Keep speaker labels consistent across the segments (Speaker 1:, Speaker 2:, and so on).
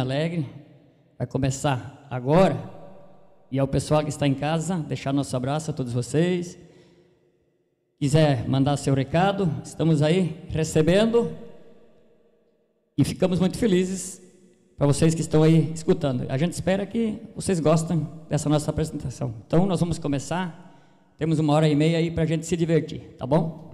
Speaker 1: Alegre vai começar agora. E ao pessoal que está em casa, deixar nosso abraço a todos vocês. Quiser mandar seu recado, estamos aí recebendo e ficamos muito felizes para vocês que estão aí escutando. A gente espera que vocês gostem dessa nossa apresentação. Então, nós vamos começar. Temos uma hora e meia aí para a gente se divertir, tá bom?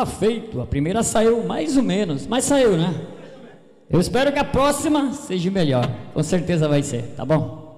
Speaker 1: Tá feito. A primeira saiu mais ou menos, mas saiu, né? Eu espero que a próxima seja melhor. Com certeza vai ser, tá bom?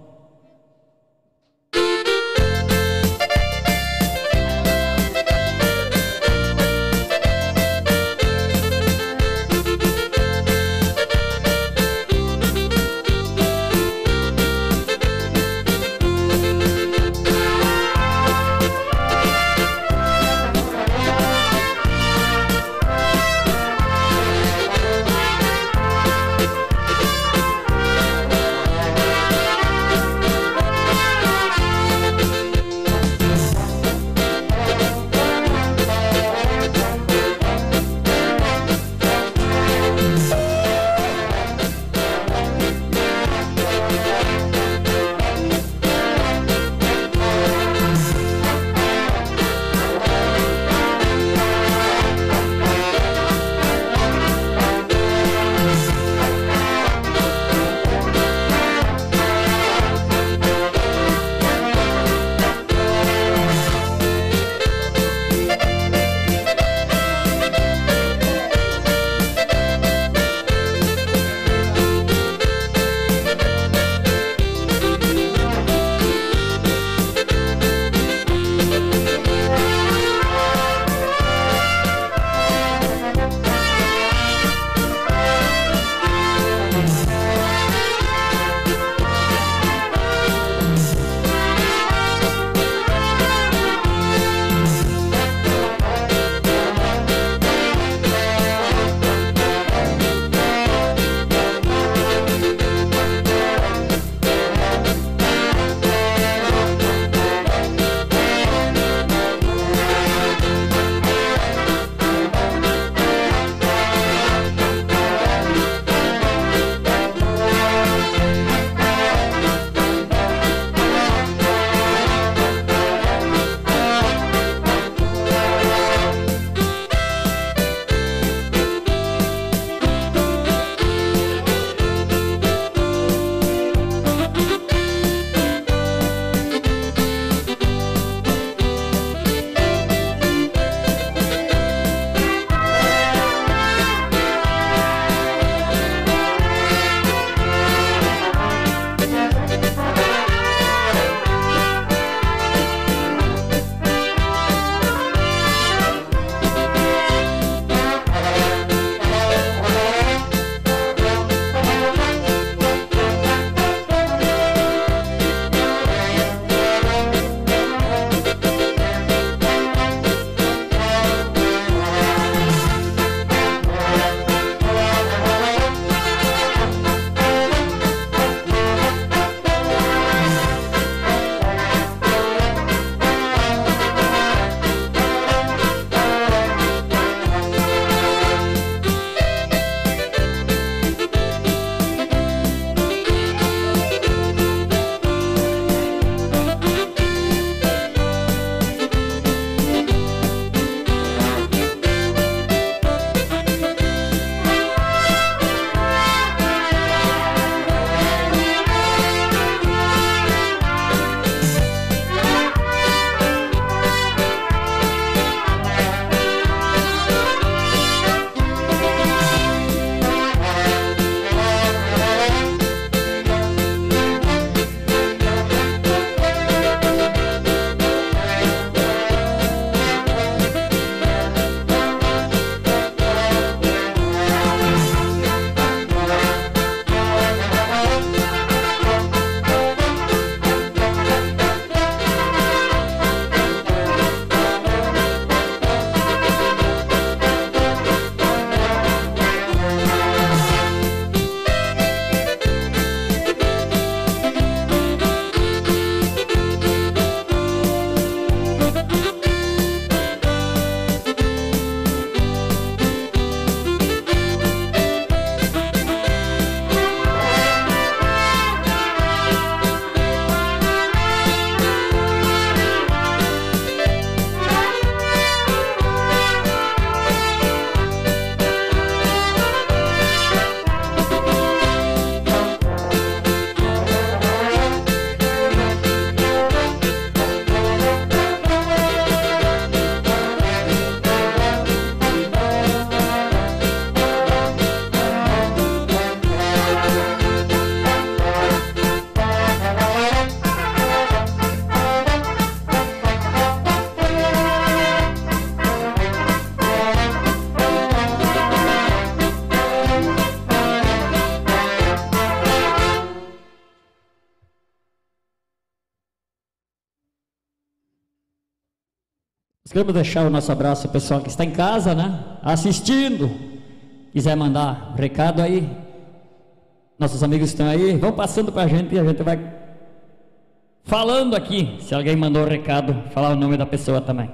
Speaker 1: Queremos deixar o nosso abraço pessoal que está em casa, né? Assistindo. Quiser mandar recado aí, nossos amigos estão aí, vão passando para a gente e a gente vai falando aqui. Se alguém mandou um recado, falar o nome da pessoa também.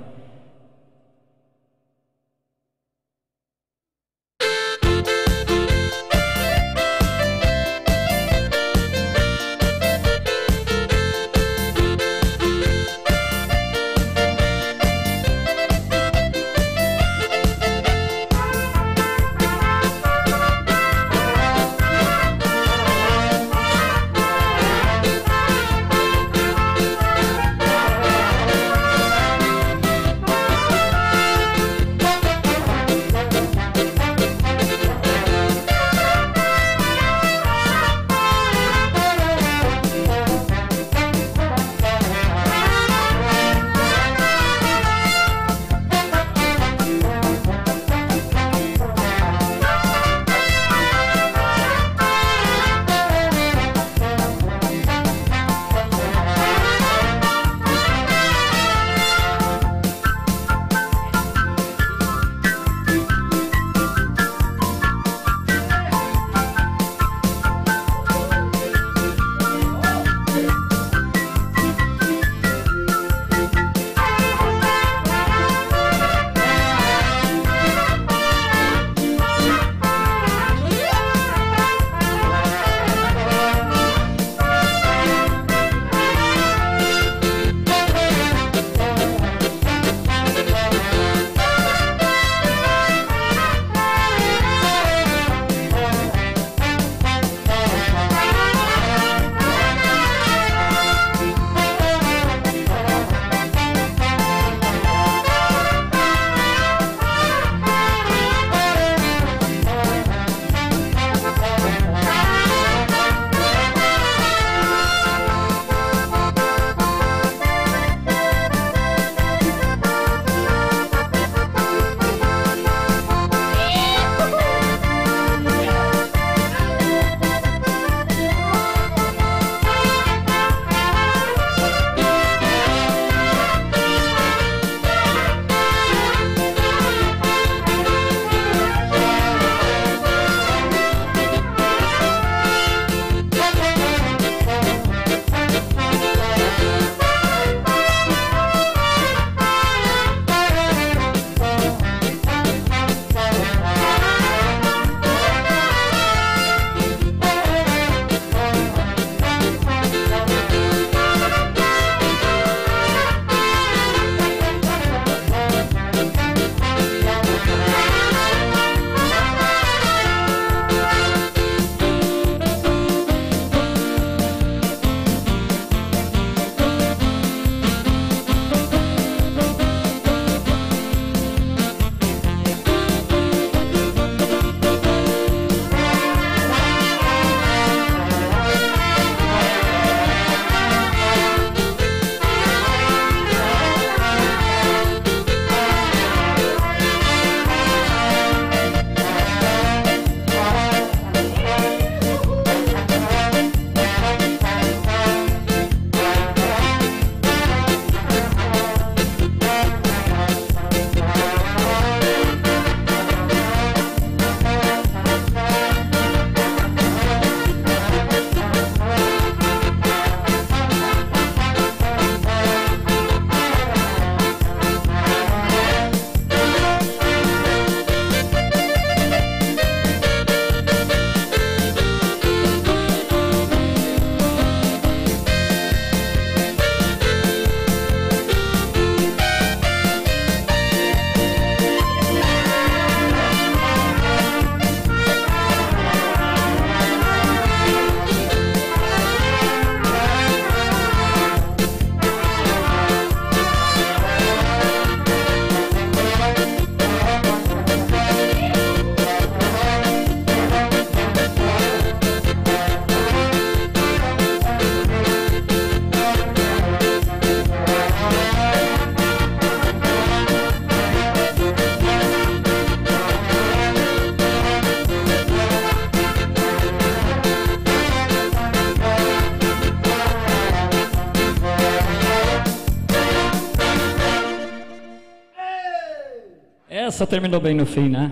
Speaker 2: Essa terminou bem no fim, né?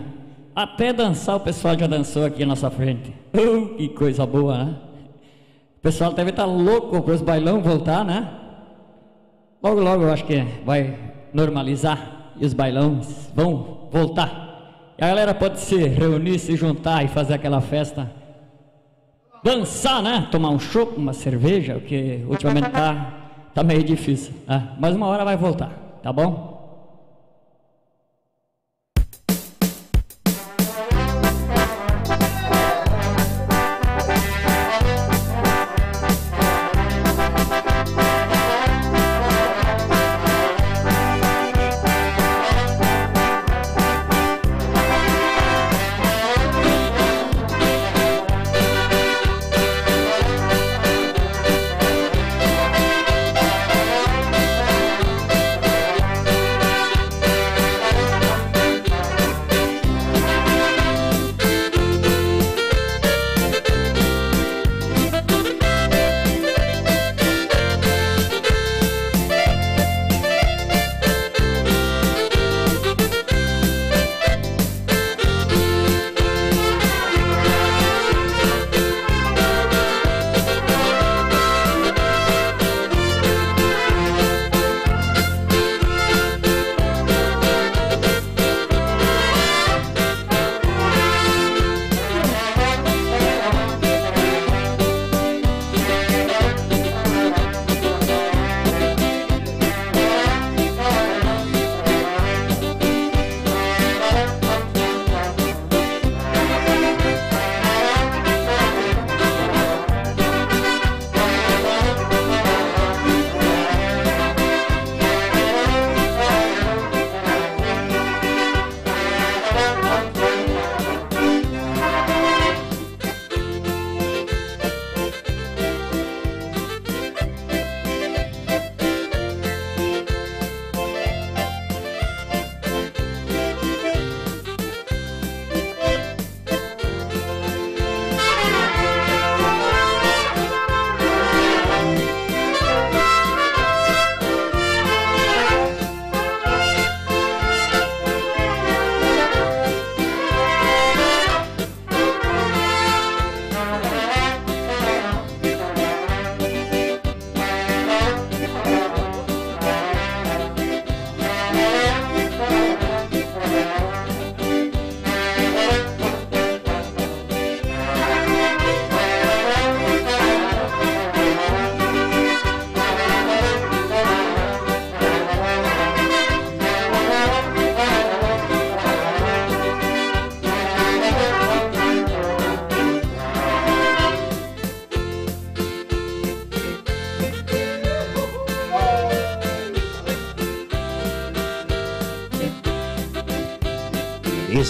Speaker 2: Até dançar o pessoal já dançou aqui à nossa frente. Uh, que coisa boa, né? O pessoal deve estar tá louco para os bailão voltar, né? Logo, logo eu acho que vai normalizar e os bailões vão voltar. E a galera pode se reunir, se juntar e fazer aquela festa. Dançar, né? Tomar um chopp, uma cerveja, porque ultimamente tá, tá meio difícil. Né? Mas uma hora vai voltar, tá bom?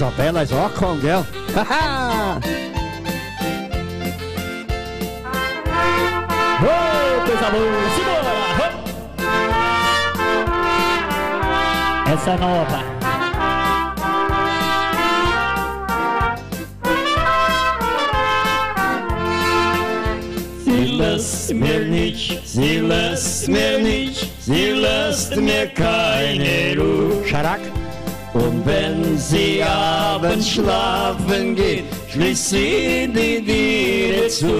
Speaker 3: Isabelas, ó, Conguel.
Speaker 2: oh, coisa boa, segura! Essa é nova.
Speaker 1: Sie lässt mir nicht, sie lässt mir nicht, sie lässt mir keine Ruhe.
Speaker 3: Charac.
Speaker 1: Und wenn sie abends schlafen geht, schließt sie die Tiere zu.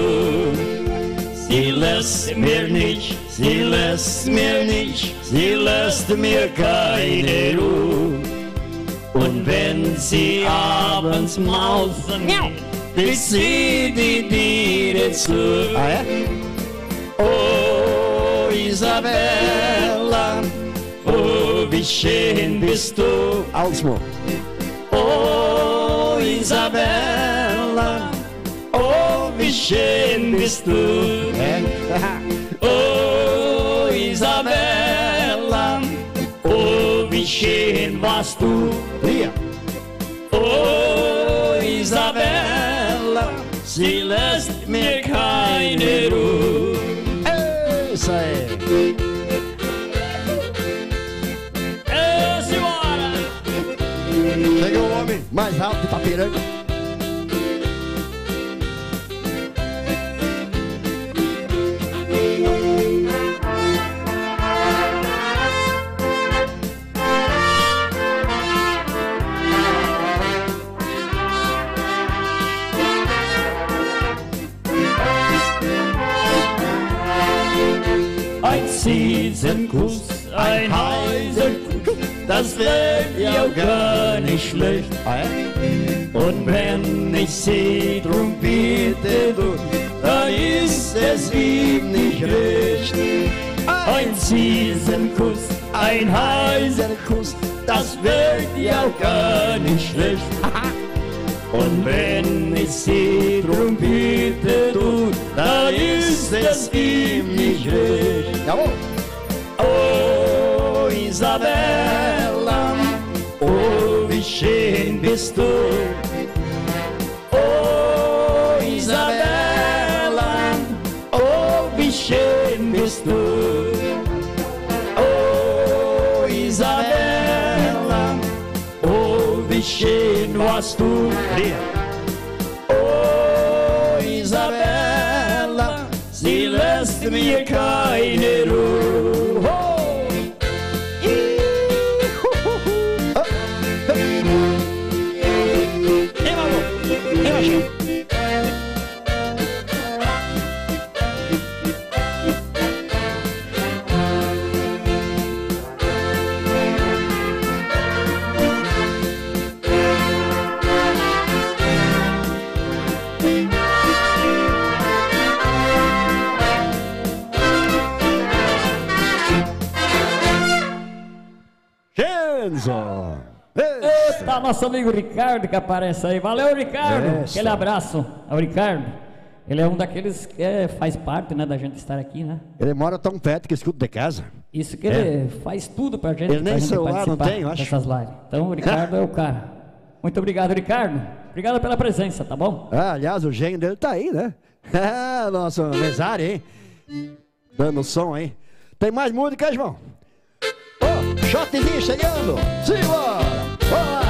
Speaker 1: Sie lässt mir nicht, sie lässt mir nicht, sie lässt mir keine Ruhe. Und wenn sie abends mausen geht, schließt sie die Tiere zu.
Speaker 3: Ah?
Speaker 1: Oh, wie schön bist du.
Speaker 3: Altsmo.
Speaker 1: Oh, Isabella, oh, wie schön bist du. Oh, Isabella, oh, wie schön warst du.
Speaker 3: Ria.
Speaker 1: Oh, Isabella, sie lässt mir keine Ruhe.
Speaker 3: Isso aí. Chegou o homem mais alto de Tapiranga.
Speaker 1: Das wär ja gar nicht schlecht. Und wenn ich sie drum bitte, du, dann ist es ihm nicht recht. Ein Kuss, ein heiser Kuss, das wird ja gar nicht schlecht. Und wenn ich sie drum bitte, du, dann ist es ihm nicht recht.
Speaker 3: Jawohl.
Speaker 1: Oh, Isabella, oh, wie schön bist du. Oh, Isabella, oh, wie schön bist du. Oh, Isabella, oh, wie schön warst du. Oh, Isabella, sie lässt mir keine Ruhe.
Speaker 4: Nosso amigo Ricardo que aparece aí. Valeu, Ricardo.
Speaker 3: Essa.
Speaker 4: Aquele abraço ao Ricardo. Ele é um daqueles que é- faz parte né, da gente estar aqui, né?
Speaker 3: Ele mora tão perto que escuta de casa.
Speaker 4: Isso que ele faz tudo pra gente.
Speaker 3: É. Ele nem
Speaker 4: gente
Speaker 3: celular não tem, eu acho.
Speaker 4: Dessas lives. Então o Ricardo é o cara. Muito obrigado, Ricardo. Obrigado pela presença, tá bom?
Speaker 3: Ah, aliás, o gênio dele tá aí, né? Ah, nosso mesário, hein? Dando som, hein? Tem mais música, João? Ô, shotzinho chegando! Simbora! Vamos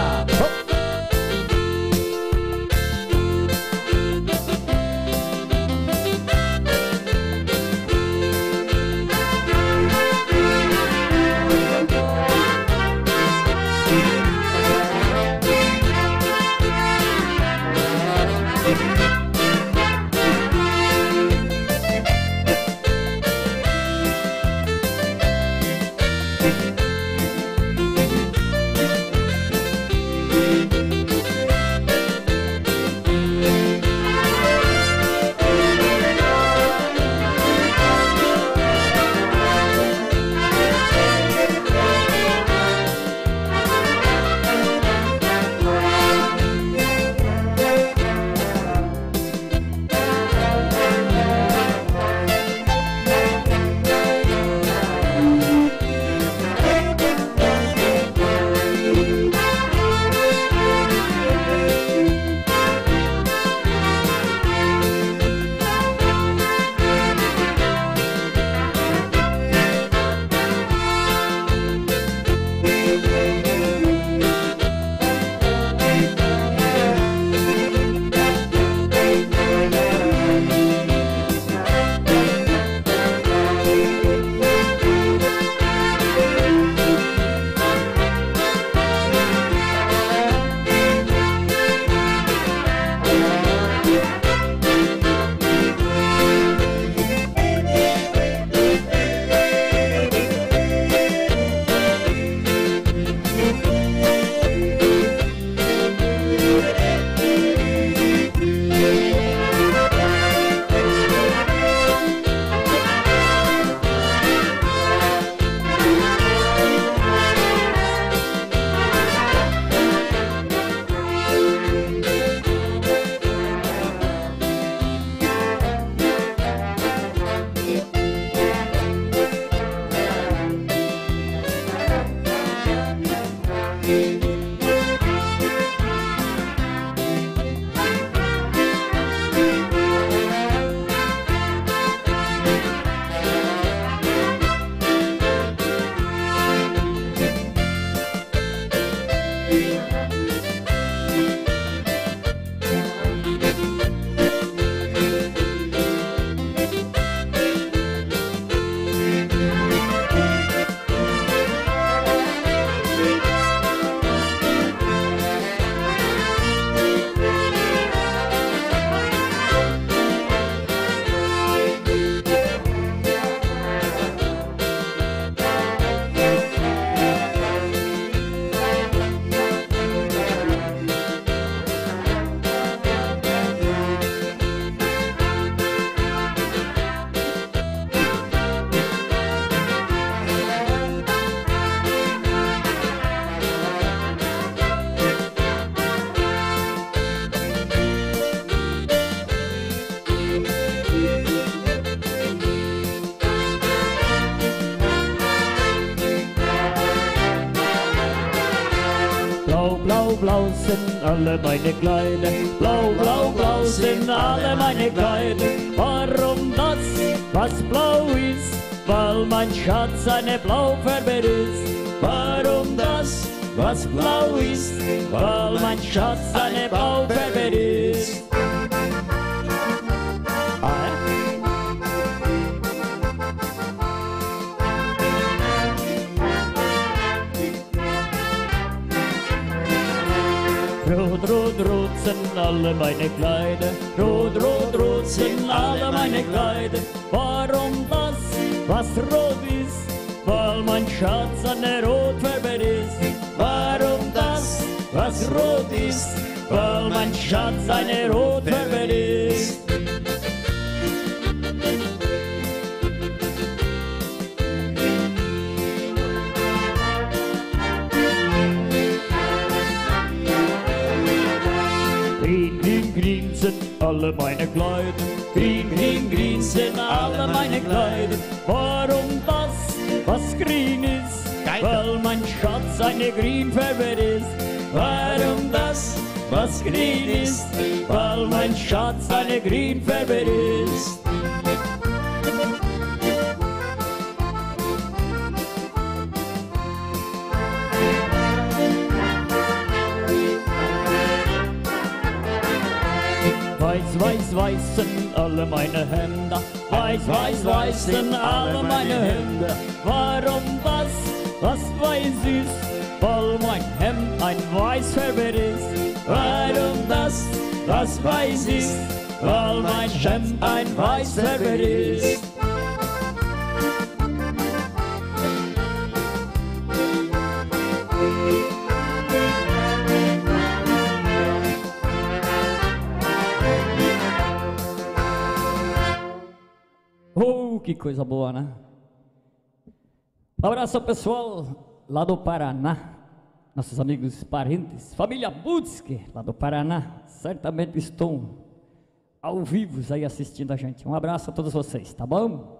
Speaker 1: blau sind alle meine Kleider. Blau, blau, blau sind alle meine Kleider. Warum das, was blau ist? Weil mein Schatz eine Blaufärber ist. Warum das, was blau ist? Weil mein Schatz eine Blaufärber ist. Alle meine Kleider. Rot, rot, rot sind alle meine Kleider. Warum das, was rot ist? Weil mein Schatz eine Rotfärber ist. Warum das, was rot ist? Weil mein Schatz eine Rotfärber ist. Alle meine Kleider. Green, green, green sind alle meine Kleider. Warum das, was green ist? Weil mein Schatz eine Greenfärber ist. Warum das, was green ist? Weil mein Schatz eine Greenfärber ist. Weiß, weiß, sind alle meine Hände. Weiß, weiß, weiß sind alle meine Hände. Warum das, was weiß ist? Weil mein Hemd ein Weißfärber ist. Warum das, was weiß ist? Weil mein Hemd ein Weißfärber ist.
Speaker 5: Oh, que coisa boa, né? Um abraço pessoal lá do Paraná, nossos amigos parentes, família Butske, lá do Paraná, certamente estão ao vivo aí assistindo a gente. Um abraço a todos vocês, tá bom?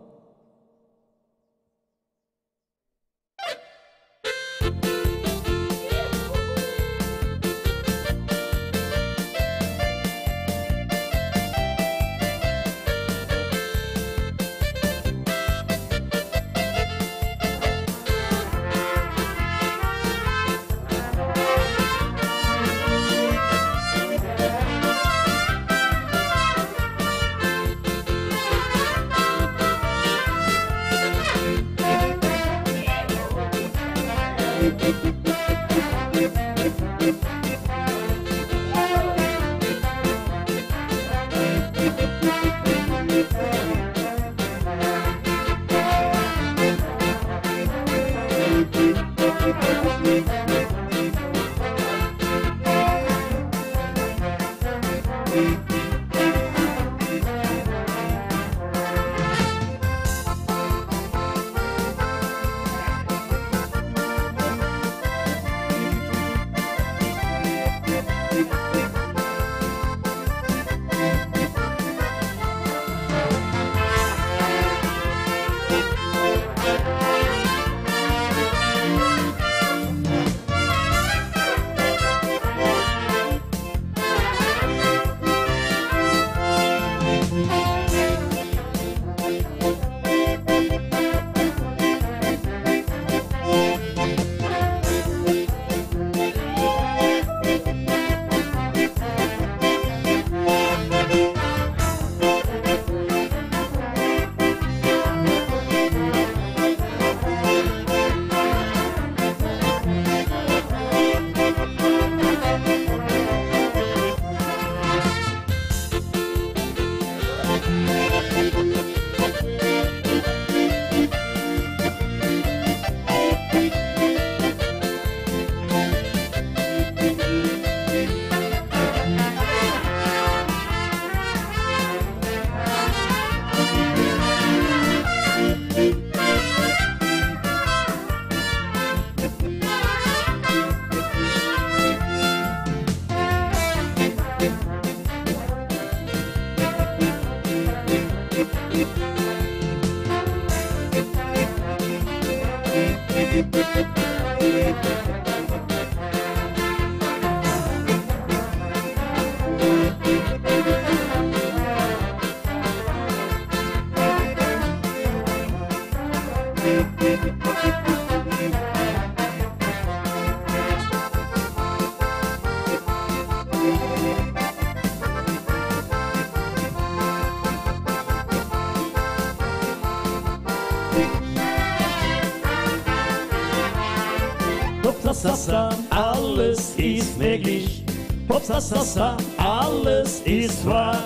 Speaker 1: Möglich. Hopsasasa, alles ist wahr.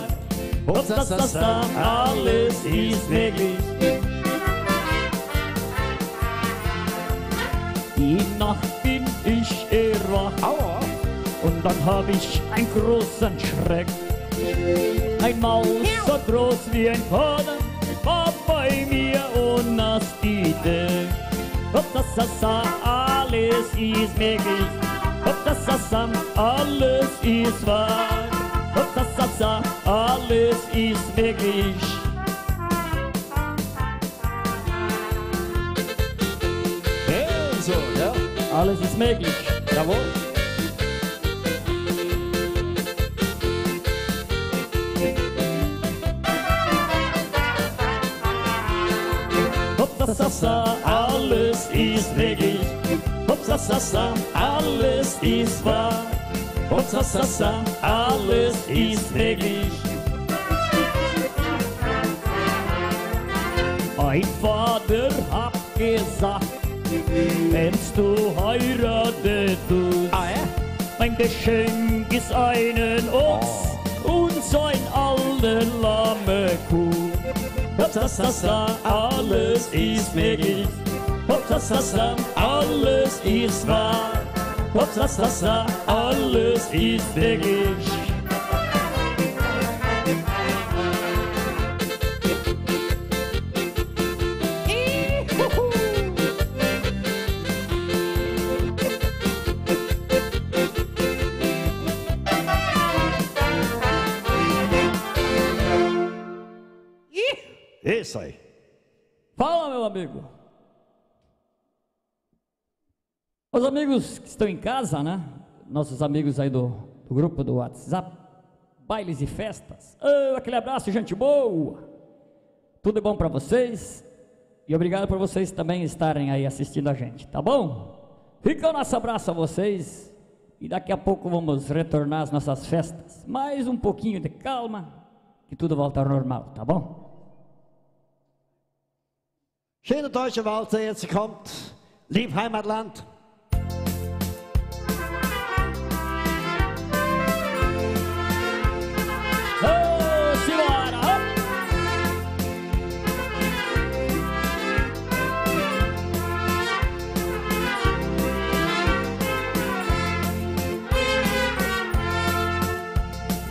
Speaker 1: Hopsasasa, alles ist möglich. Die Nacht bin ich erwacht und dann hab ich einen großen Schreck. Ein Maus so groß wie ein Faden war bei mir und nas die Deck. Hopsasasa, alles ist möglich. Hopsasasa, alles ist wahr. Hopsasasa, alles ist möglich.
Speaker 3: Ebenso, ja.
Speaker 1: Alles ist möglich.
Speaker 3: Jawohl.
Speaker 1: Hopsasasa, alles ist möglich. Hopsasasa, alles ist wahr. Hopsasasa, alles ist möglich. Ein Vater hat gesagt, wenn's du heiratet tust,
Speaker 3: Ah, ja?
Speaker 1: mein Geschenk ist einen Ochs und so ein alter lahme Kuh. Hopsasasa, alles ist möglich. Hopsasasa, alles ist wahr. Hopsasasa, alles ist möglich.
Speaker 3: Isso aí.
Speaker 6: Fala, meu amigo. Os amigos que estão em casa, né? Nossos amigos aí do, do grupo do WhatsApp, bailes e festas. Ah, aquele abraço, gente boa. Tudo de bom para vocês. E obrigado por vocês também estarem aí assistindo a gente, tá bom? Fica o nosso abraço a vocês. E daqui a pouco vamos retornar às nossas festas. Mais um pouquinho de calma, que tudo volta ao normal, tá bom?
Speaker 3: Schöne deutsche Walzer, jetzt kommt Lieb Heimatland.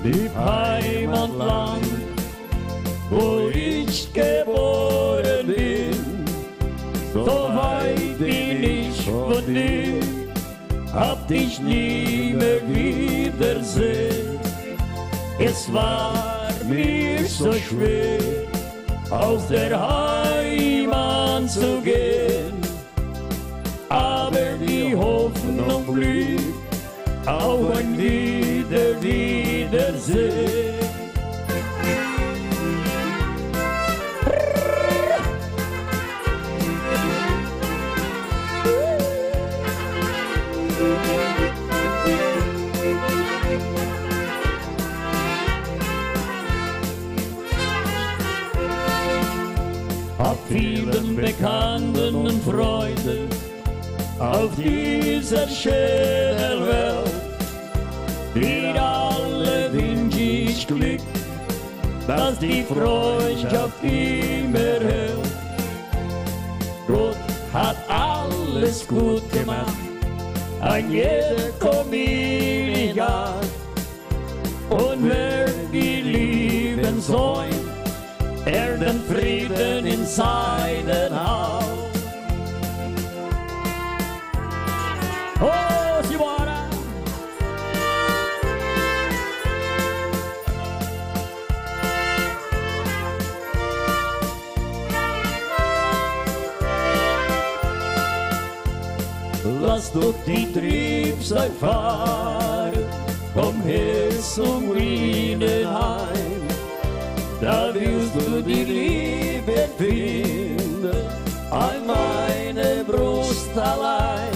Speaker 1: Lieb Heimatland, wo ich geboren bin, so weit bin ich von dir, hab dich nie mehr wiedersehen. Es war mir so schwer, aus der Heimat zu gehen. Aber die Hoffnung blieb auf ein Wieder Hab vielen Bekannten und Freunden auf dieser schönen Welt. Ich Glück, dass die Freundschaft immer hält. Gott hat alles gut gemacht, ein jeder Jahr. Und wer die Lieben säumt, er den Frieden in seinen Haus. Oh, Doch die Triebsal fahren, komm her zum Rienenheim. Da wirst du die Liebe finden, an meine Brust allein.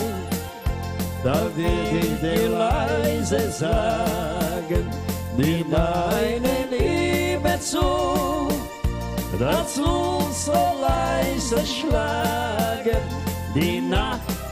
Speaker 1: Da will ich dir leise sagen, nimm deine Liebe zu, uns so leise schlagen, die Nacht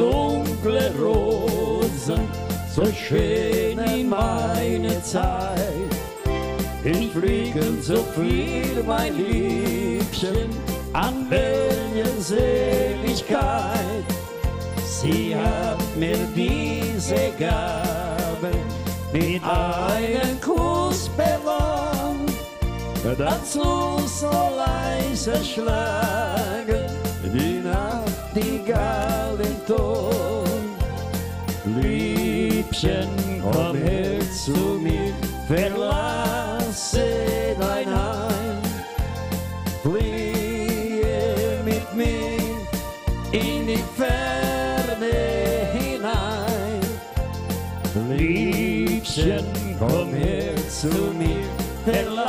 Speaker 3: dunkle Rosen, so schön in meine Zeit. Ich fliege so viel, mein Liebchen, an welche Seligkeit. Sie hat mir diese Gabe mit einem Kuss belohnt. Dazu so leise schlagen Nachtigallen Ton. Liebchen, komm her zu mir, verlasse dein Heim. Fliehe mit mir in die Ferne hinein. Liebchen, komm her zu mir, verlasse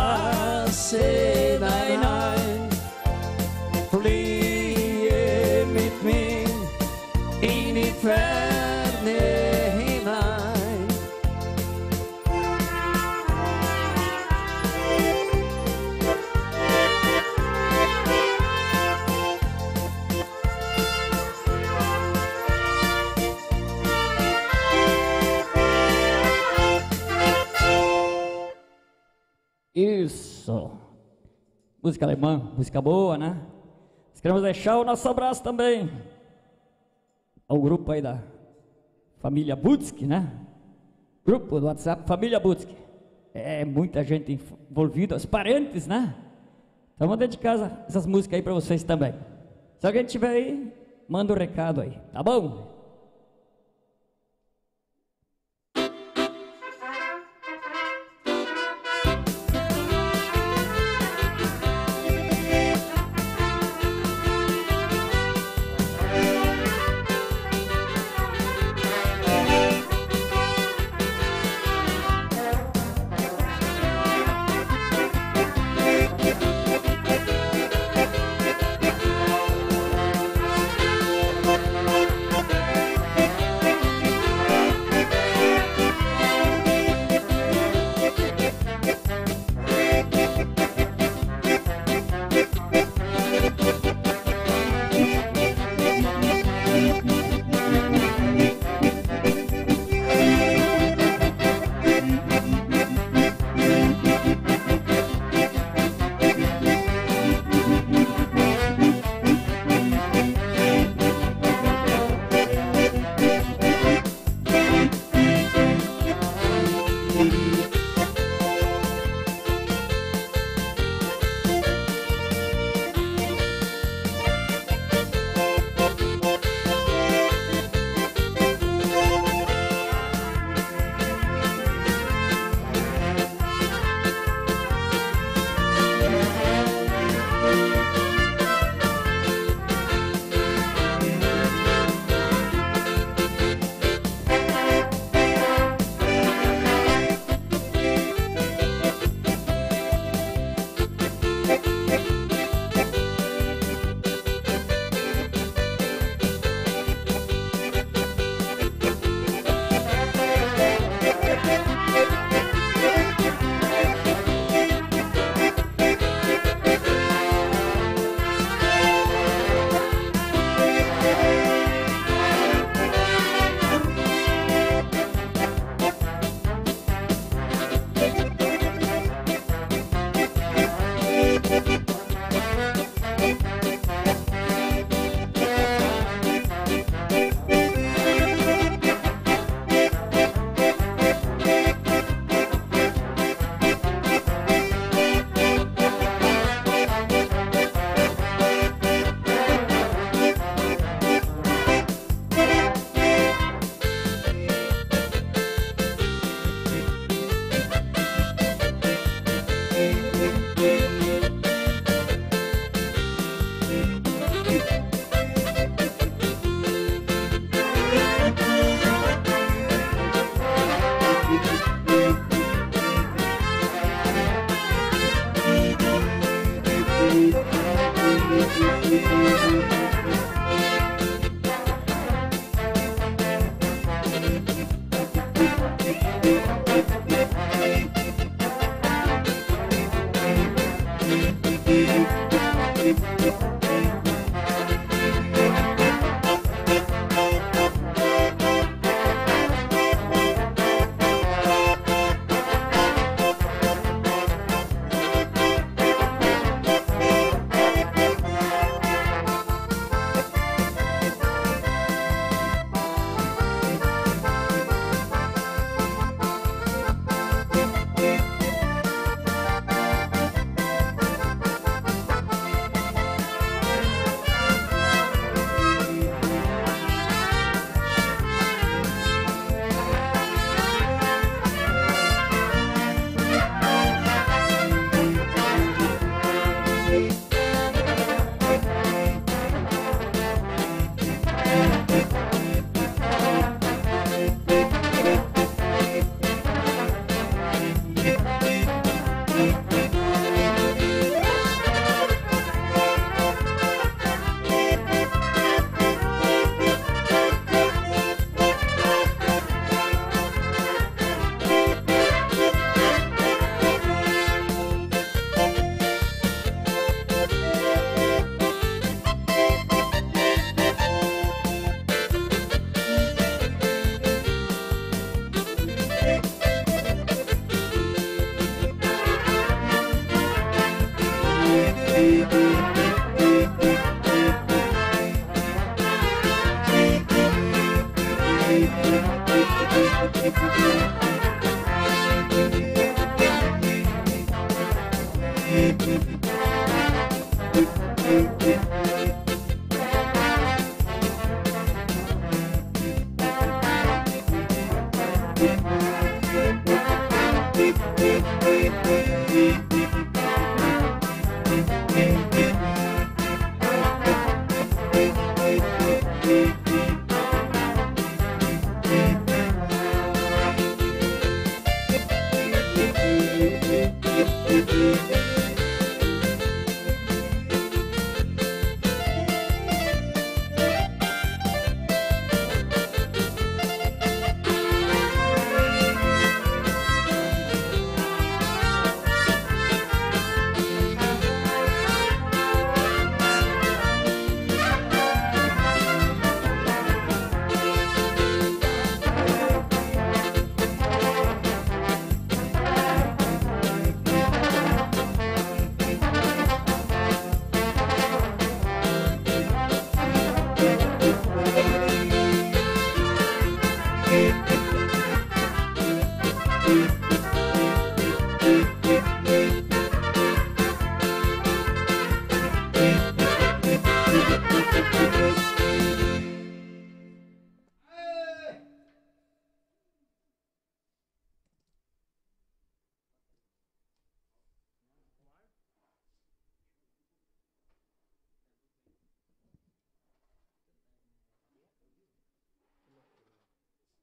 Speaker 1: Isso. Música alemã, música boa, né? Nós queremos deixar o nosso abraço também ao grupo aí da família Butski, né? Grupo do WhatsApp, família Butski. É muita gente envolvida, os parentes, né? Então vamos dedicar essas músicas aí para vocês também. Se alguém tiver aí, manda o um recado aí, tá bom?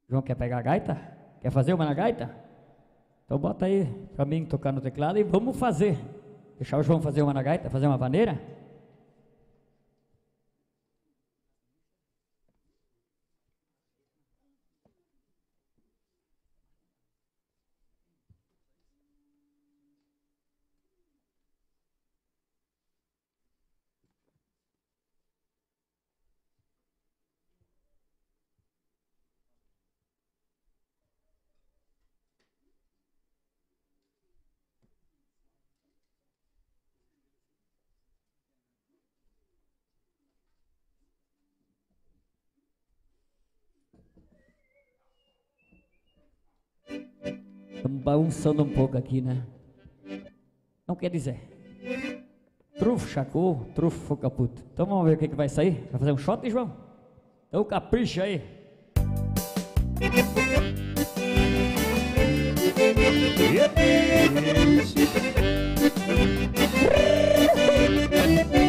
Speaker 3: João quer pegar a gaita? Quer fazer uma na gaita? Então bota aí para mim tocar no teclado e vamos fazer. Deixar o João fazer uma na gaita, fazer uma vaneira? Balançando um pouco aqui, né? Não quer dizer. Trufo chacou, trufo foca puto. Então vamos ver o que, que vai sair. Vai fazer um shot, João? Então capricha aí.
Speaker 1: Morena,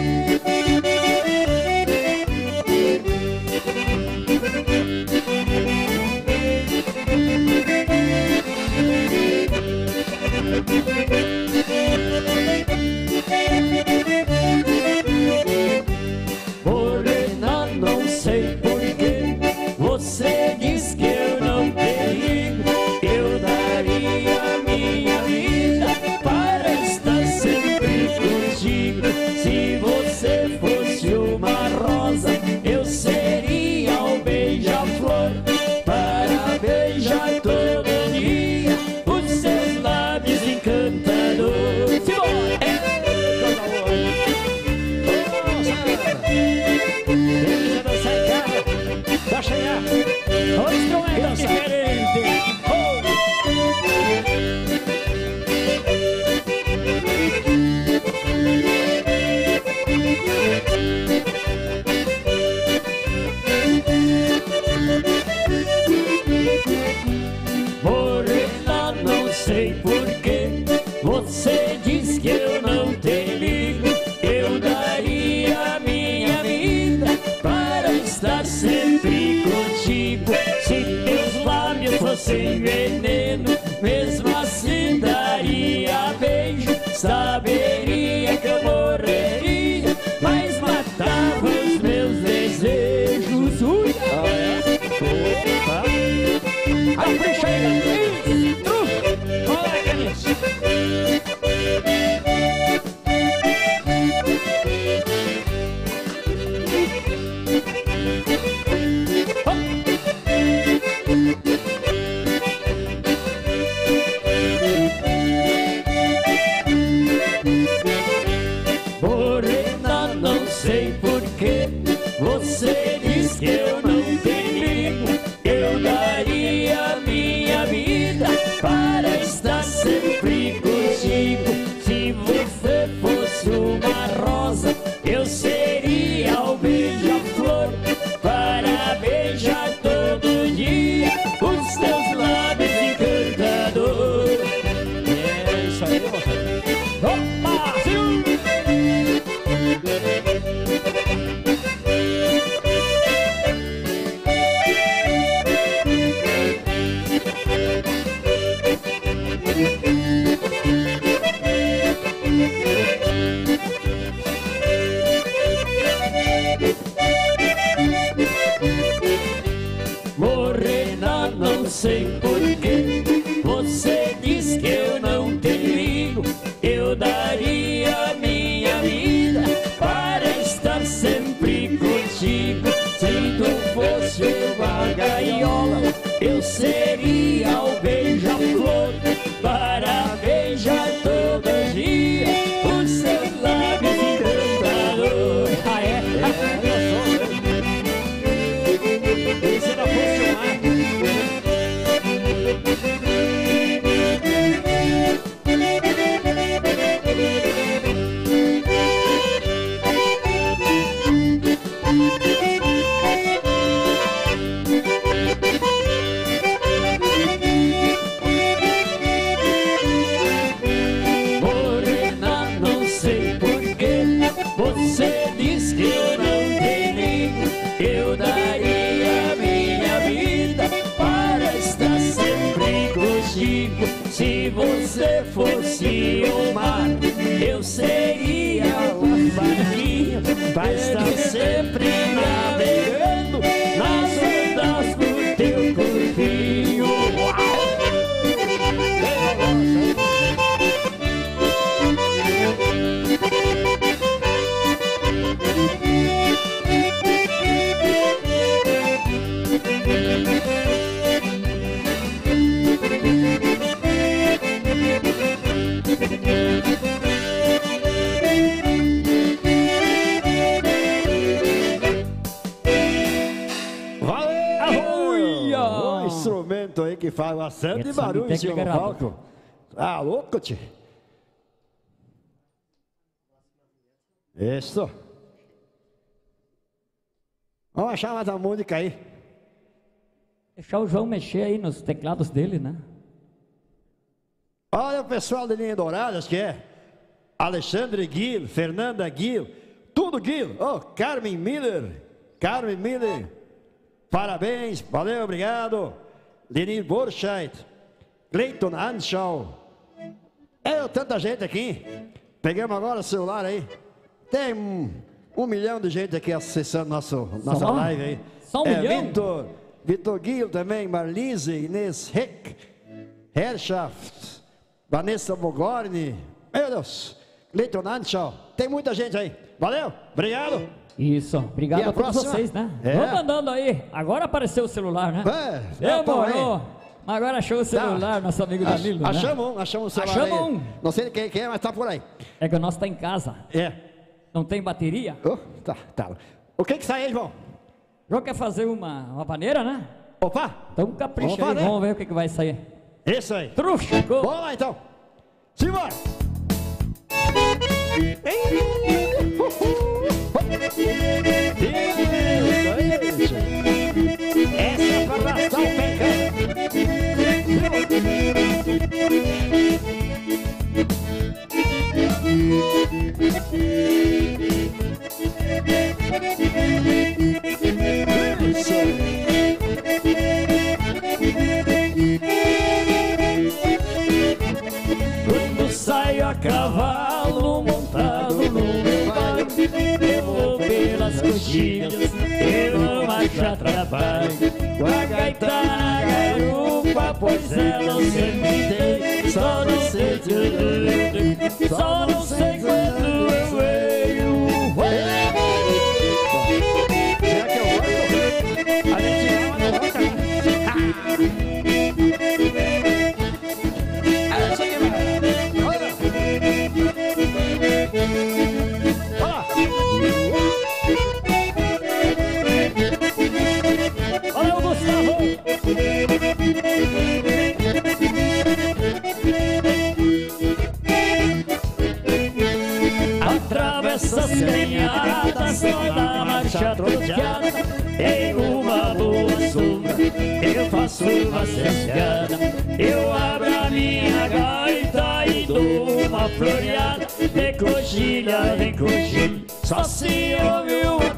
Speaker 1: sei porquê. Você diz que eu não te ligo. Eu daria minha vida para estar sempre contigo. Se tu fosse uma gaiola, eu seria o beija-flor Para estar sempre
Speaker 3: faz bastante
Speaker 7: Essa
Speaker 3: barulho em cima do
Speaker 7: técnica
Speaker 3: palco. Ah, louco, tio. Isso. Vamos achar mais uma música aí.
Speaker 7: Deixar o João mexer aí nos teclados dele, né?
Speaker 3: Olha o pessoal de Linha Douradas que é Alexandre Guil, Fernanda Guil, tudo Guil. Oh, Carmen Miller, Carmen Miller. Parabéns, valeu, obrigado. Lenir Borcheit, Cleiton Anshaw. É tanta gente aqui. Pegamos agora o celular aí. Tem um, um milhão de gente aqui acessando nosso, nossa
Speaker 7: Só?
Speaker 3: live aí.
Speaker 7: Só um
Speaker 3: é,
Speaker 7: milhão?
Speaker 3: Vitor, Vitor Guil também, Marlise, Inês Heck, Herrschaft, Vanessa Bogorni, meu Deus, Cleiton Anshaw. Tem muita gente aí. Valeu, obrigado.
Speaker 7: Isso, obrigado
Speaker 3: E a
Speaker 7: a todos
Speaker 3: próxima?
Speaker 7: vocês, né?
Speaker 3: É.
Speaker 7: Vamos mandando aí. Agora apareceu o celular, né?
Speaker 3: É, aí.
Speaker 7: Demorou. Mas agora achou o celular, nosso amigo
Speaker 3: Ach-
Speaker 7: Danilo, né?
Speaker 3: Achamos um, achamos um celular
Speaker 7: Achamos
Speaker 3: aí.
Speaker 7: um.
Speaker 3: Não sei quem, quem é, mas tá por aí.
Speaker 7: É que o nosso tá em casa.
Speaker 3: É.
Speaker 7: Não tem bateria.
Speaker 3: Oh, tá, tá. O que que sai aí, João?
Speaker 7: O João quer fazer uma, uma paneira, né?
Speaker 3: Opa,
Speaker 7: Então capricha
Speaker 3: Vamos
Speaker 7: aí,
Speaker 3: fazer.
Speaker 7: vamos ver o que, que vai sair.
Speaker 3: isso aí.
Speaker 7: Truxa!
Speaker 3: Vamos lá então. Simbora. É pra
Speaker 1: trabalho Com a gaita na garupa, pois ela sempre tem Só não sei só não sei quando eu Só na marcha troteada Em uma boa sombra Eu faço uma cescada Eu abro a minha gaita E dou uma floreada De coxilha, de coxilha. Só se ouve uma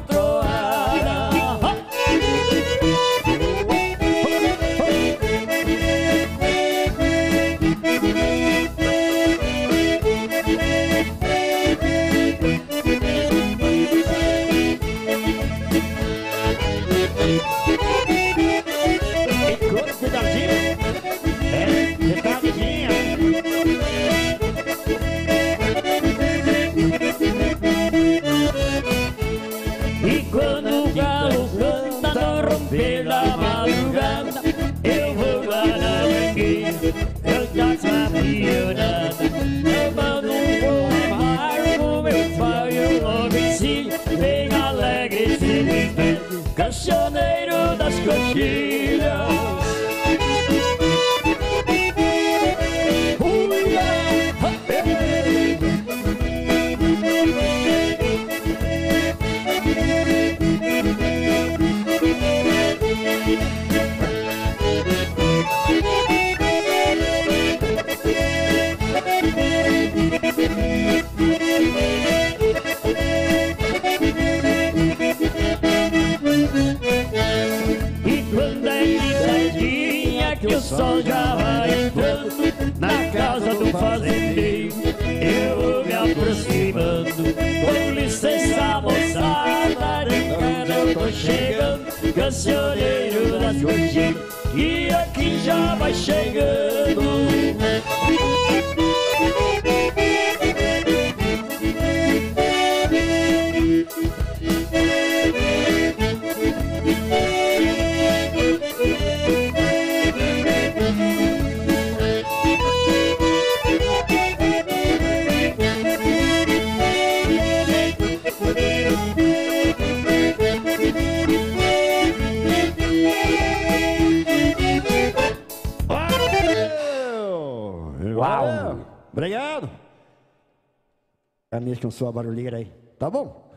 Speaker 1: Com
Speaker 3: sua barulheira aí. Tá bom?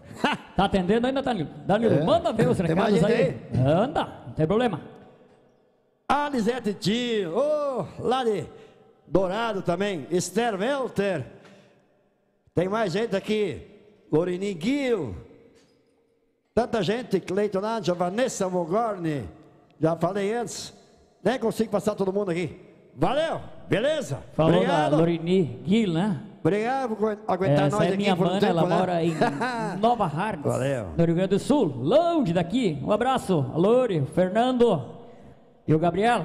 Speaker 8: Tá atendendo ainda, Danilo? Danilo,
Speaker 3: É.
Speaker 8: manda ver os recados aí.
Speaker 3: gente
Speaker 8: Anda, não tem problema.
Speaker 3: Alisete Tio, oh, lá de Dourado também, Esther Welter. Tem mais gente aqui, Lorini Guil. Tanta gente, Cleiton Nádia, Vanessa Mogorni. Já falei antes. Nem consigo passar todo mundo aqui. Valeu, beleza?
Speaker 8: Falou
Speaker 3: Obrigado.
Speaker 8: da Lorini Gil, né?
Speaker 3: Obrigado por aguentar
Speaker 8: Essa
Speaker 3: nós
Speaker 8: é
Speaker 3: aqui
Speaker 8: minha
Speaker 3: por um
Speaker 8: mana,
Speaker 3: tempo,
Speaker 8: ela
Speaker 3: né?
Speaker 8: mora em Nova Hartz,
Speaker 3: Valeu.
Speaker 8: no Rio Grande do Sul, longe daqui. Um abraço, a Lore, o Fernando e o Gabriel,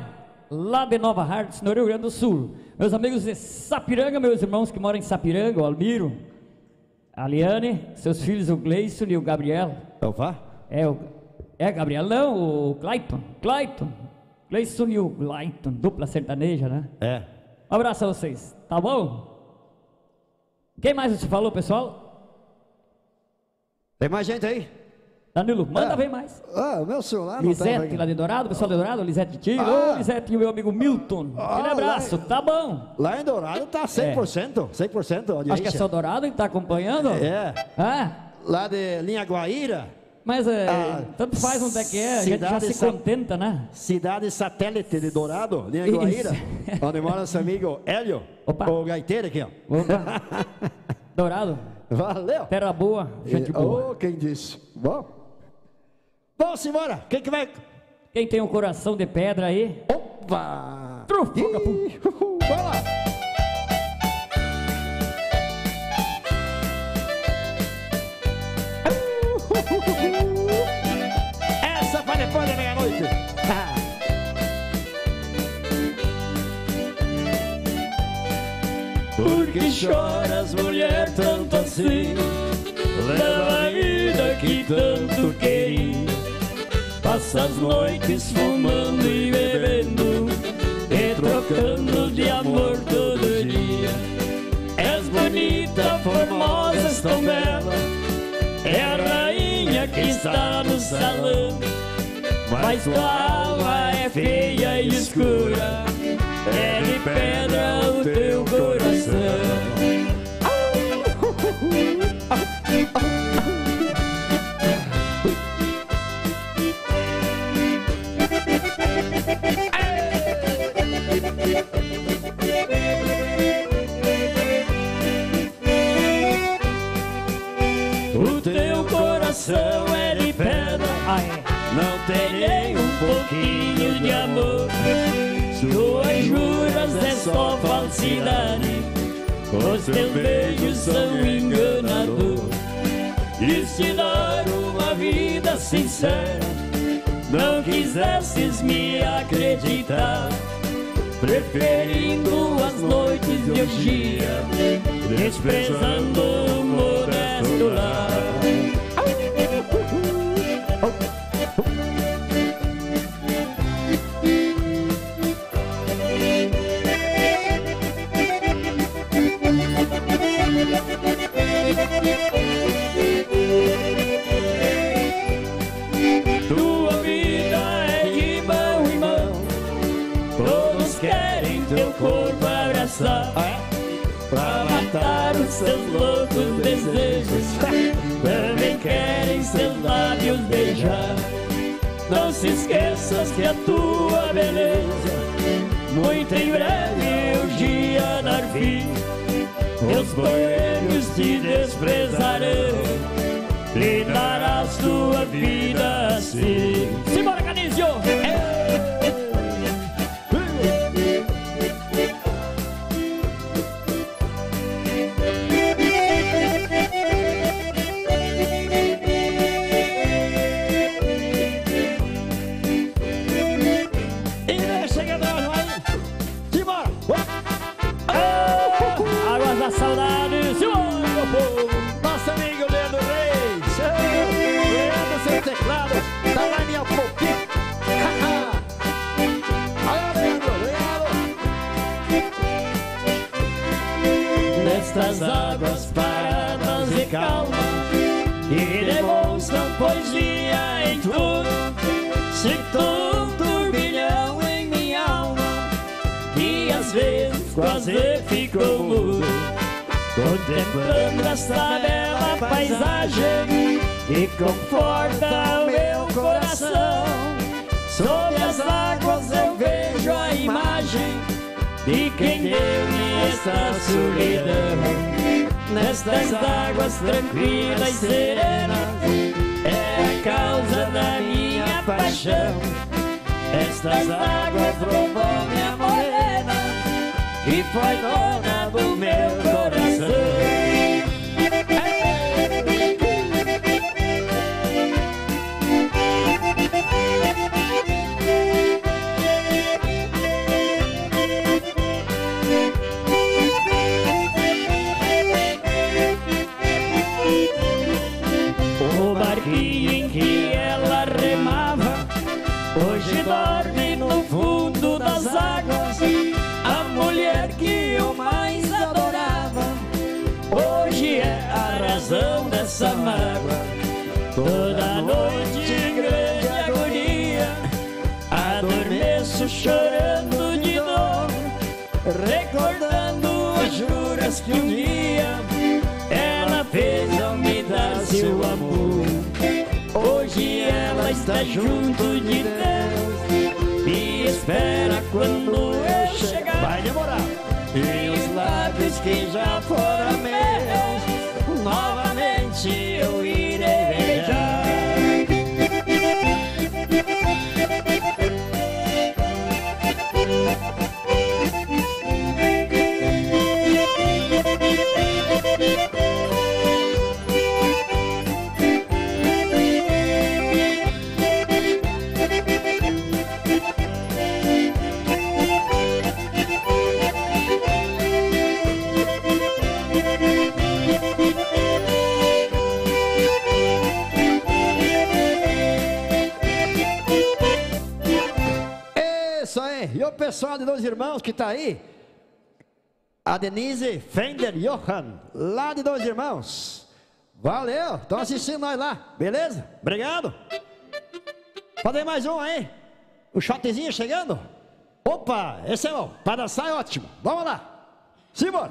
Speaker 8: lá de Nova Hartz, no Rio Grande do Sul. Meus amigos de Sapiranga, meus irmãos que moram em Sapiranga, o Almiro, a Liane, seus filhos, o Gleison e o Gabriel.
Speaker 3: Opa.
Speaker 8: É, o, é Gabriel, não, o Clayton, Clayton, Gleison e o Clayton, dupla sertaneja, né?
Speaker 3: É.
Speaker 8: Um abraço a vocês, tá bom? Quem mais você falou, pessoal?
Speaker 3: Tem mais gente aí?
Speaker 8: Danilo, manda
Speaker 3: É.
Speaker 8: ver mais.
Speaker 3: Ah, o meu celular não tá
Speaker 8: Lisete, lá de Dourado, pessoal de Dourado, Lisete Tio,
Speaker 3: Ah.
Speaker 8: ô Lisete e o meu amigo Milton.
Speaker 3: Ah,
Speaker 8: Aquele abraço,
Speaker 3: lá-
Speaker 8: tá bom.
Speaker 3: Lá em Dourado tá 100%, 100% audiência.
Speaker 8: Acho que é só Dourado que tá acompanhando.
Speaker 3: É.
Speaker 8: Ah,
Speaker 3: Lá de Linha Guaíra,
Speaker 8: mas é,
Speaker 3: Ah,
Speaker 8: tanto faz onde é que é, a gente já se contenta, né?
Speaker 3: cidade satélite de Dourado, Linha. Guaíra, onde mora nosso amigo Hélio,
Speaker 8: Opa.
Speaker 3: o gaiteiro aqui, ó.
Speaker 8: Dourado,
Speaker 3: Valeu.
Speaker 8: terra boa, gente
Speaker 3: E-
Speaker 8: boa.
Speaker 3: Ô, quem disse? Bom. Vamos embora. Quem que vai?
Speaker 8: Quem tem um coração de pedra aí,
Speaker 3: Opa! Ih, uhul, Bora lá. Meia-noite.
Speaker 1: Por que choras, mulher, tanto assim? Leva a vida que tanto queria. Passa as noites fumando e bebendo, e trocando de amor todo dia. És bonita, formosa, tão bela, é a rainha que está no salão. Mas tua alma é feia e escura, é de pedra o teu coração. Os teus beijos são enganador. E se dar uma vida sincera, não quisesses me acreditar. Preferindo as noites e os dias, desprezando o modesto lar. A tua beleza, muito em breve o dia dar fim. Os boêmios te desprezarão. E darás tua vida assim. Simbora, Canísio! Contemplando esta bela paisagem Que conforta o meu coração Sob as águas eu vejo a imagem de quem deu-me esta solidão. Nestas águas tranquilas e serenas, é a causa da minha paixão. Estas águas roubou minha morena e foi dona do meu dessa mágoa. Toda noite em grande agonia Adormeço chorando de dor Recordando as juras que um dia Ela fez ao me dar seu amor. Hoje ela está junto de Deus E espera quando eu chegar.
Speaker 3: Vai demorar.
Speaker 1: E os lábios que já foram meus Novamente eu
Speaker 3: pessoal de dois irmãos que tá aí? A Denise Fender Johan, lá de dois irmãos. Valeu, estão assistindo nós lá, beleza? Obrigado. Fazer mais um aí. O shotzinho chegando. Opa, esse é bom. Para dançar é ótimo. Vamos lá. Simbora.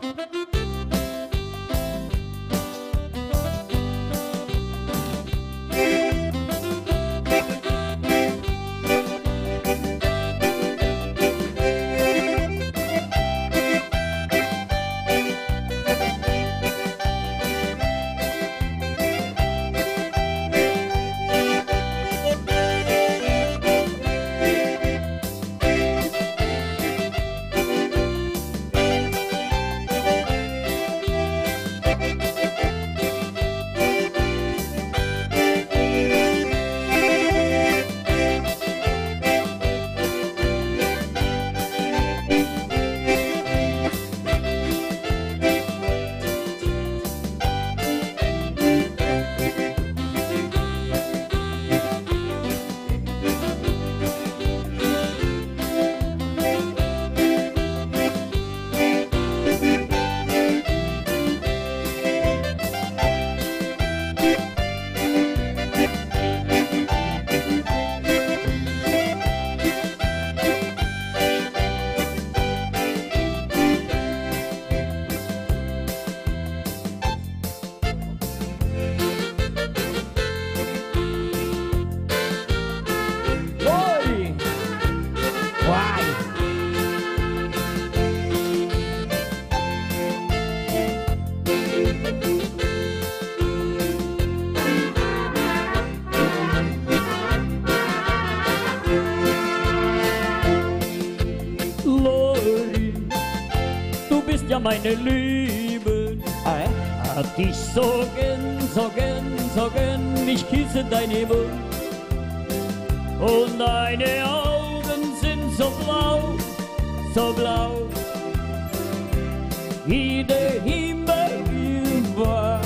Speaker 1: Ja meine Liebe.
Speaker 9: Ah?
Speaker 1: Hat dich so gern, so gern, so gern, ich küsse deine Mund. Und deine Augen sind so blau, so blau, wie der Himmel über.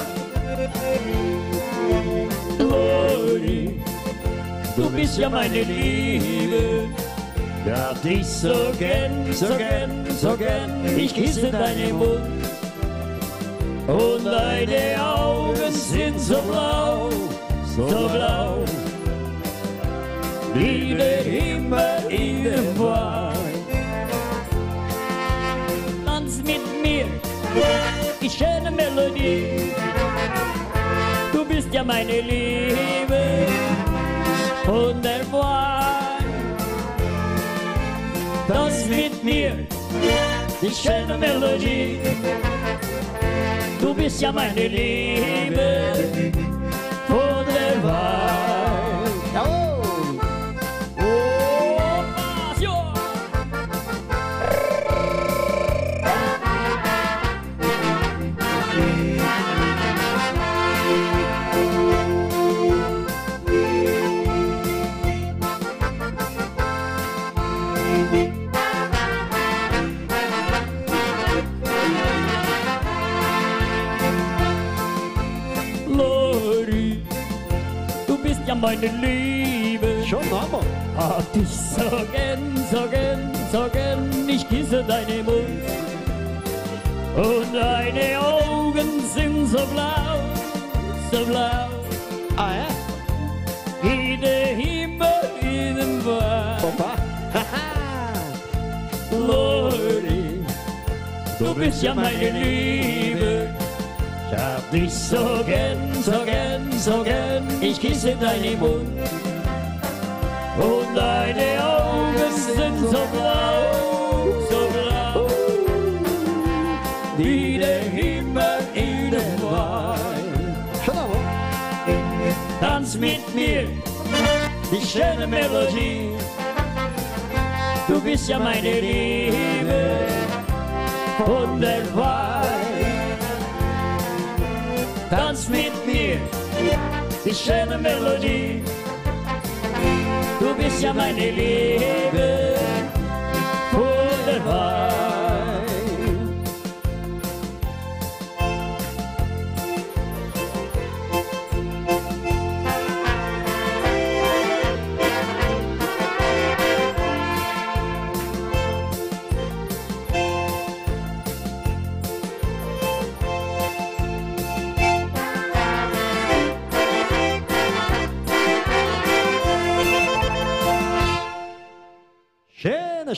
Speaker 1: Lori, du bist ja meine Liebe. Ja, dich so gern, so gern, so gern, ich küsse deinen Mund. Und deine Augen sind so blau, so blau, wie der Himmel in Wein. Tanz mit mir, die schöne Melodie. Du bist ja meine Liebe und der Wein. Tanz mit mir, die schöne Melodie. Du bist ja meine Liebe meine Liebe.
Speaker 9: Schon Name.
Speaker 1: Hab dich so gern, so gern, so gern, ich küsse deinen Mund. Und deine Augen sind so blau, so blau,
Speaker 9: Ah, é?
Speaker 1: wie der Himmel in dem Wein.
Speaker 9: Opa!
Speaker 1: Lori, du bist ja meine Liebe. Ich hab dich so gern, so gern, so gern, ich küsse deinen Mund. Und deine Augen sind so blau, so blau, wie der Himmel in dem Wein. Tanz mit mir, die schöne Melodie. Du bist ja meine Liebe und der Wein. Tanz mit mir, die schöne Melodie. Du bist ja meine Liebe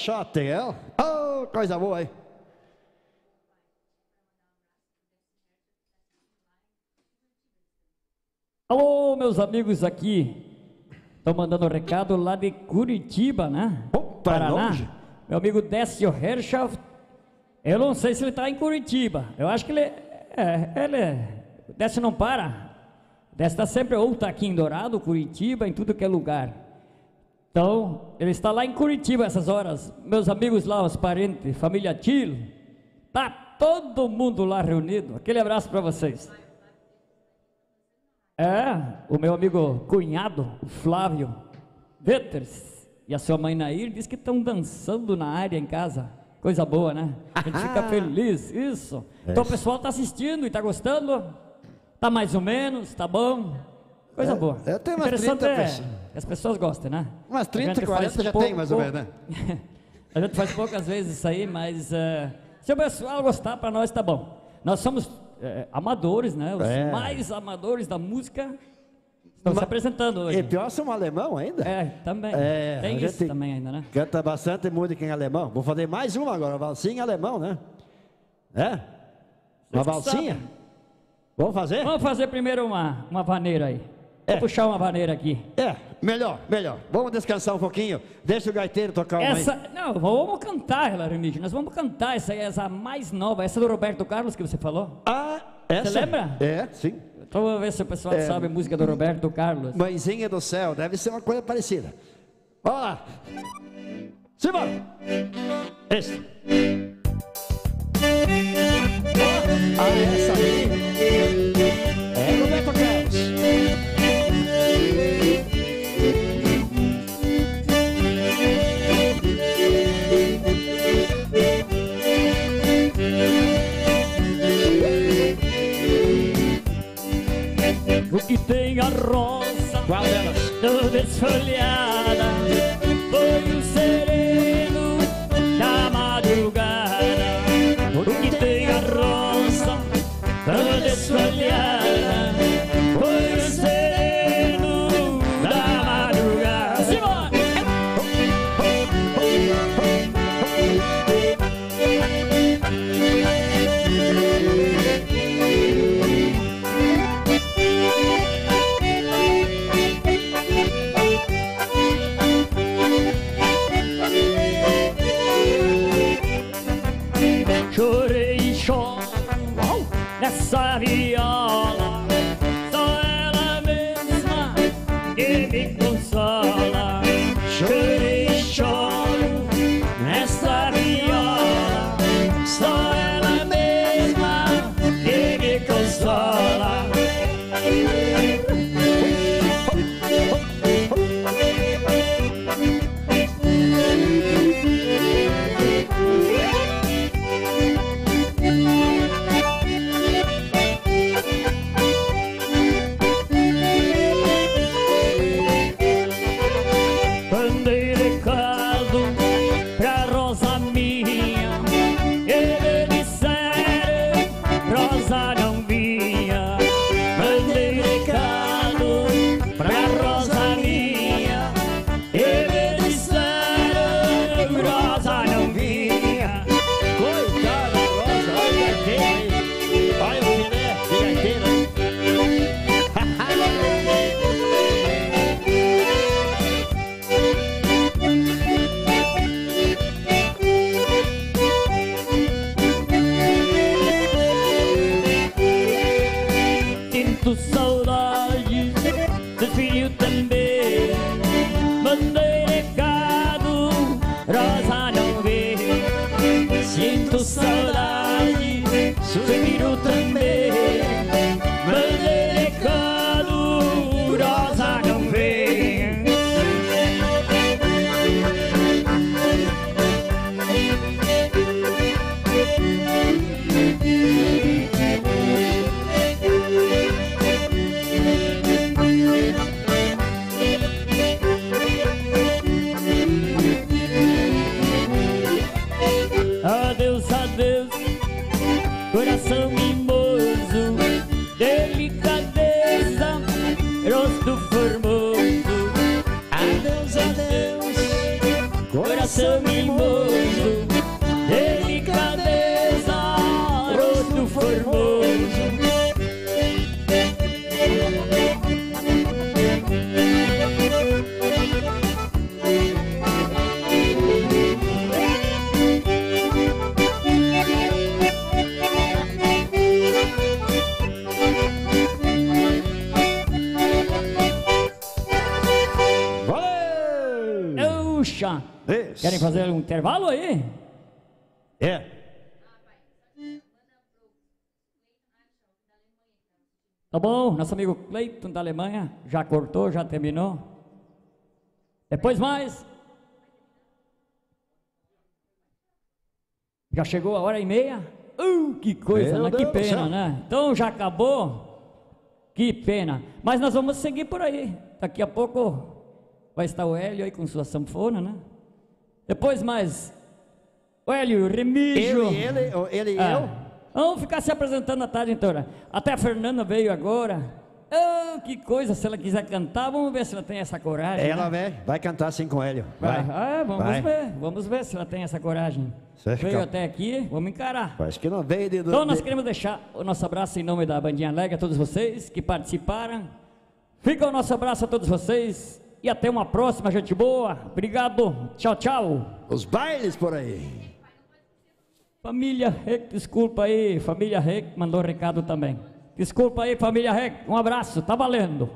Speaker 9: Hein? Oh, coisa boa, hein?
Speaker 1: Alô, meus amigos aqui. Estão mandando um recado lá de Curitiba, né?
Speaker 9: Opa,
Speaker 1: Paraná.
Speaker 9: longe.
Speaker 1: Meu amigo Décio Herrschaft. Eu não sei se ele está em Curitiba. Eu acho que ele é. Ele é. Décio não para. Décio está sempre ou está aqui em Dourado, Curitiba, em tudo que é lugar. Então, ele está lá em Curitiba essas horas. Meus amigos lá, os parentes, família Tilo. Tá todo mundo lá reunido. Aquele abraço para vocês. É, o meu amigo cunhado, o Flávio Veters, e a sua mãe Nair, diz que estão dançando na área em casa. Coisa boa, né? A gente fica feliz, isso. Então o pessoal está assistindo e está gostando. Tá mais ou menos, tá bom. Coisa
Speaker 9: É,
Speaker 1: boa.
Speaker 9: é, tem umas
Speaker 1: Interessante
Speaker 9: 30
Speaker 1: é
Speaker 9: pessoas.
Speaker 1: as pessoas gostem, né?
Speaker 9: Umas
Speaker 1: A
Speaker 9: 30,
Speaker 1: gente
Speaker 9: 40
Speaker 1: faz
Speaker 9: já
Speaker 1: pouco-
Speaker 9: tem, mais ou menos, né?
Speaker 1: a gente faz poucas vezes isso aí, mas eh, se o pessoal gostar, para nós tá bom. Nós somos eh, amadores, né? Os
Speaker 9: É.
Speaker 1: mais amadores da música estão se apresentando hoje.
Speaker 9: E pior são alemão ainda.
Speaker 1: É, também.
Speaker 9: É,
Speaker 1: Tem isso
Speaker 9: gente
Speaker 1: também ainda, né?
Speaker 9: Canta bastante música em alemão. Vou fazer mais uma agora, valsinha em alemão, né? É? Uma valsinha? Vamos fazer?
Speaker 1: Vamos fazer primeiro uma, uma vaneira aí.
Speaker 9: É.
Speaker 1: Vou puxar uma vaneira aqui.
Speaker 9: É, melhor, melhor. Vamos descansar um pouquinho. Deixa o gaiteiro tocar uma aí.
Speaker 1: Essa, não, vamos cantar Remígio. Nós vamos cantar essa essa mais nova, essa do Roberto Carlos que você falou.
Speaker 9: Ah, essa?
Speaker 1: Você lembra?
Speaker 9: É, sim.
Speaker 1: Então vamos ver se o pessoal
Speaker 9: É.
Speaker 1: sabe a música do Roberto Carlos.
Speaker 9: Mãezinha do céu, deve ser uma coisa parecida. Vamos lá. Simbora. Esse. Ah, essa aí.
Speaker 1: O que tem a rosa
Speaker 9: Qual delas?
Speaker 1: toda querem fazer um intervalo aí?
Speaker 9: É.
Speaker 1: Tá bom, nosso amigo Cleiton da Alemanha já cortou, já terminou. Depois mais. Já chegou a hora e meia? Uh, que coisa, né? Que pena, né? Então já acabou? Que pena. Mas nós vamos seguir por aí. Daqui a pouco vai estar o Hélio aí com sua sanfona, né? Depois mais. O Hélio, Remígio.
Speaker 9: Ele, ele, o- ele e
Speaker 1: Ah,
Speaker 9: eu.
Speaker 1: Vamos ficar se apresentando a tarde inteira. Até a Fernanda veio agora. Ah, que coisa, se ela quiser cantar, vamos ver se ela tem essa coragem.
Speaker 9: Ela
Speaker 1: né?
Speaker 9: vai, vai cantar assim com ele.
Speaker 1: Vai.
Speaker 9: Vai.
Speaker 1: Ah, vamos
Speaker 9: Vai.
Speaker 1: ver, vamos ver se ela tem essa coragem.
Speaker 9: Você
Speaker 1: veio
Speaker 9: fica-
Speaker 1: até aqui, vamos encarar.
Speaker 9: Acho que não veio de.
Speaker 1: Então nós queremos deixar o nosso abraço em nome da Bandinha Alegre a todos vocês que participaram. Fica o nosso abraço a todos vocês e até uma próxima, gente boa. Obrigado. Tchau, tchau.
Speaker 9: Os bailes por aí.
Speaker 1: Família Rec, desculpa aí. Família Rec mandou recado também. Desculpa aí, família Rec. Um abraço, tá valendo.